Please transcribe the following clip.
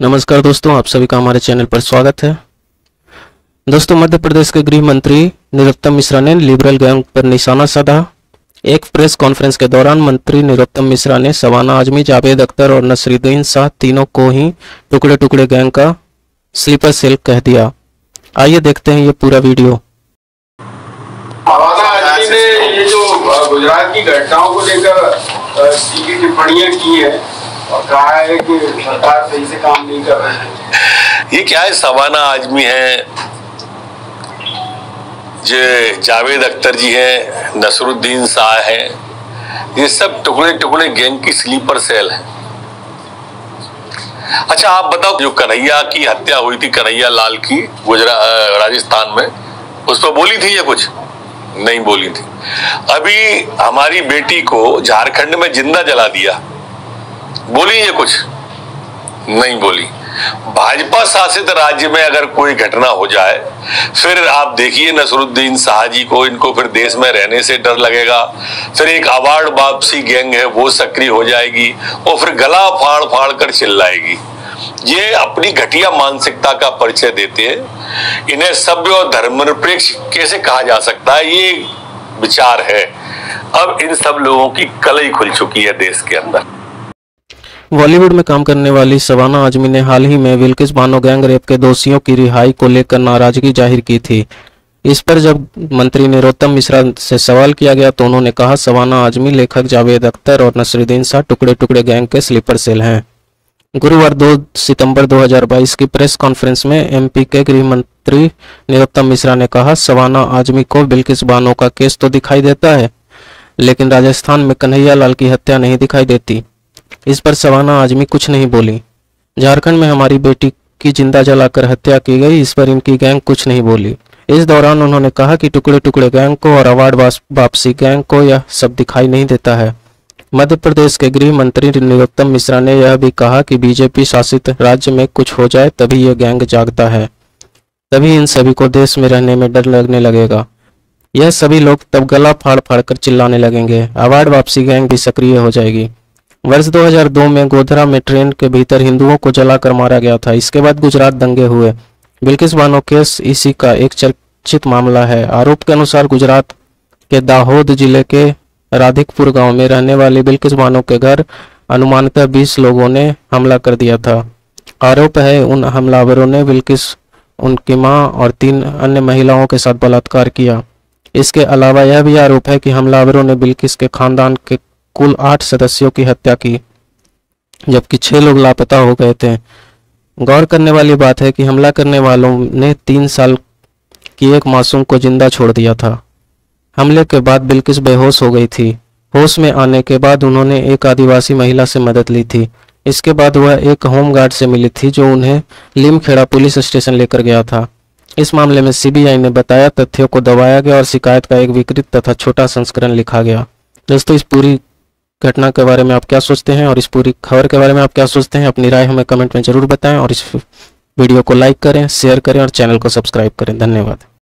नमस्कार दोस्तों, आप सभी का हमारे चैनल पर स्वागत है। दोस्तों मध्य प्रदेश के गृह मंत्री निरुत्तम मिश्रा ने लिबरल गैंग पर निशाना साधा। एक प्रेस कॉन्फ्रेंस के दौरान मंत्री निरुत्तम मिश्रा ने सवाना आजमी, जावेद अख्तर और नसरुद्दीन शाह तीनों को ही टुकड़े टुकड़े गैंग का स्लीपर सेल कह दिया। आइए देखते हैं ये पूरा वीडियो। ने ये जो गुजरात की घटनाओं को लेकर टिप्पणियाँ की है। और कहा है कि सरकार सही से काम नहीं कर रही। है ये क्या है? सवाना आदमी है। जो जावेद अख्तर जी हैं, नसरुद्दीन शाह है। ये सब टुकड़े टुकड़े गैंग की स्लीपर सेल है। अच्छा आप बताओ, जो कन्हैया की हत्या हुई थी, कन्हैया लाल की, गुजरा राजस्थान में, उस पर बोली थी या कुछ? नहीं बोली थी। अभी हमारी बेटी को झारखंड में ज़िंदा जला दिया। बोली ये कुछ। नहीं बोली। भाजपा शासित राज्य में अगर कोई घटना हो जाए, फिर आप देखिए नसरुद्दीन शाहजी को, इनको फिर देश में रहने से डर लगेगा। फिर एक अवार्ड वापसी गैंग है, वो सक्रिय हो जाएगी और फिर गला फाड़ फाड़ कर चिल्लाएगी। ये अपनी घटिया मानसिकता का परिचय देते हैं। इन्हें सभ्य और धर्मनिरपेक्ष कैसे कहा जा सकता है, ये विचार है। अब इन सब लोगों की कलई खुल चुकी है देश के अंदर। बॉलीवुड में काम करने वाली सवाना आजमी ने हाल ही में विल्किस बानो गैंग रेप के दोषियों की रिहाई को लेकर नाराज़गी ज़ाहिर की थी। इस पर जब मंत्री निरोत्तम मिश्रा से सवाल किया गया तो उन्होंने कहा सवाना आजमी लेखक जावेद अख्तर और नसरुद्दीन शाह टुकड़े टुकड़े गैंग के स्लीपर सेल हैं। गुरुवार 2 सितंबर 2022 की प्रेस कॉन्फ्रेंस में एमपी के गृह मंत्री निरोत्तम मिश्रा ने कहा सवाना आजमी को बिल्किस बानो का केस तो दिखाई देता है, लेकिन राजस्थान में कन्हैया लाल की हत्या नहीं दिखाई देती। इस पर सवाना आजमी कुछ नहीं बोली। झारखंड में हमारी बेटी की ज़िंदा जलाकर हत्या की गई, इस पर इनकी गैंग कुछ नहीं बोली। इस दौरान उन्होंने कहा कि टुकड़े टुकड़े गैंग को और अवार्ड वापसी गैंग को यह सब दिखाई नहीं देता है। मध्य प्रदेश के गृह मंत्री निरुत्तम मिश्रा ने यह भी कहा कि बीजेपी शासित राज्य में कुछ हो जाए, तभी यह गैंग जागता है। तभी इन सभी को देश में रहने में डर लगने लगेगा। यह सभी लोग तब गला फाड़ फाड़ कर चिल्लाने लगेंगे। अवार्ड वापसी गैंग भी सक्रिय हो जाएगी। वर्ष 2002 में गोधरा में ट्रेन के भीतर हिंदुओं को जलाकर मारा गया था। इसके बाद गुजरात दंगे हुए। बिल्किस बानो केस इसी का एक चर्चित मामला है। आरोप के अनुसार गुजरात के दाहोद ज़िले के राधिकपुर गाँव में रहने वाले बिल्किस बानो के घर अनुमानतः 20 लोगों ने हमला कर दिया था। आरोप है उन हमलावरों ने बिल्किस, उनकी माँ और तीन अन्य महिलाओं के साथ बलात्कार किया। इसके अलावा यह भी आरोप है कि हमलावरों ने बिल्किस के खानदान के कुल आठ सदस्यों की हत्या की, जबकि छह लोग लापता हो गए थे। गौर करने वाली बात है कि हमला करने वालों ने तीन साल की एक मासूम को ज़िंदा छोड़ दिया था। हमले के बाद बिल्किस बेहोश हो गई थी। होश में आने के बाद उन्होंने एक आदिवासी महिला से मदद ली थी। इसके बाद वह एक होमगार्ड से मिली थी, जो उन्हें लिमखेड़ा पुलिस स्टेशन लेकर गया था। इस मामले में सीबीआई ने बताया, तथ्यों को दबाया गया और शिकायत का एक विकृत तथा छोटा संस्करण लिखा गया। दोस्तों, इस पूरी घटना के बारे में आप क्या सोचते हैं और इस पूरी खबर के बारे में आप क्या सोचते हैं, अपनी राय हमें कमेंट में ज़रूर बताएँ और इस वीडियो को लाइक करें शेयर करें और चैनल को सब्सक्राइब करें। धन्यवाद।